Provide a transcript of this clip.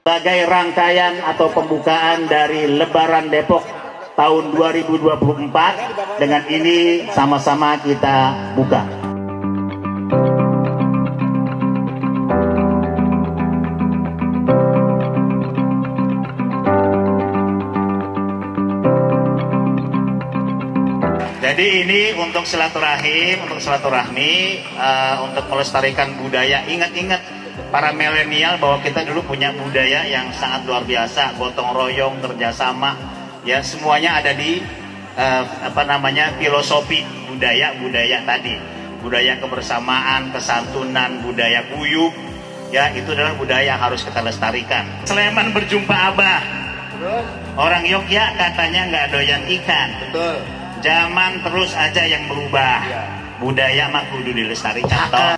sebagai rangkaian atau pembukaan dari Lebaran Depok tahun 2024 dengan ini sama-sama kita buka. Jadi ini untuk silaturahim, untuk silaturahmi, uh, untuk melestarikan budaya. Ingat-ingat para milenial bahwa kita dulu punya budaya yang sangat luar biasa, gotong royong, kerjasama, ya semuanya ada di uh, apa namanya filosofi budaya budaya tadi, budaya kebersamaan, kesantunan, budaya kuyup, ya itu adalah budaya yang harus kita lestarikan. Sleman berjumpa abah, orang Yogyakarta katanya nggak doyan ikan. Betul. Zaman terus aja yang berubah. Budaya mah kudu dilestarikan.